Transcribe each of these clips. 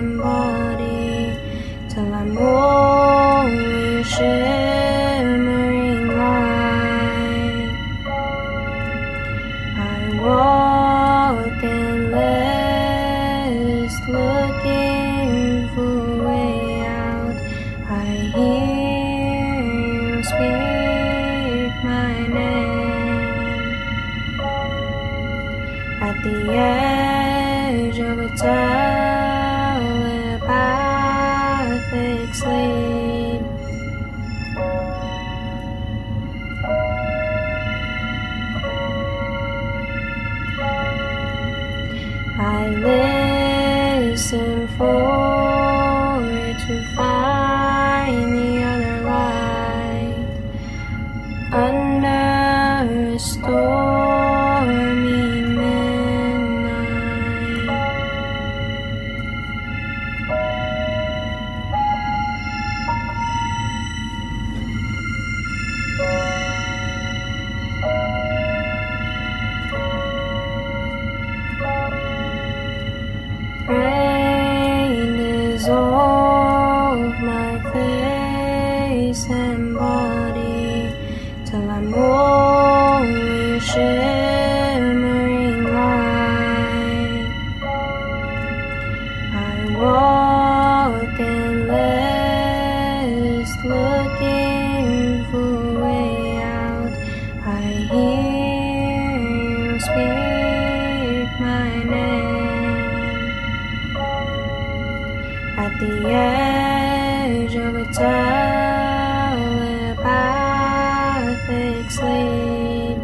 body till I'm only shimmering light. I walk endless, looking for a way out. I hear you speak my name at the edge of a telepathic I listen for it to find the other light under a stormy dissolve my face and body till I'm only shimmering light. I walk endless, looking for a way out. I hear telepathic sleep.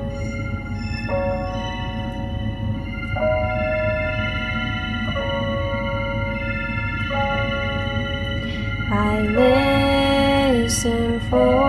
I listen for.